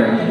there.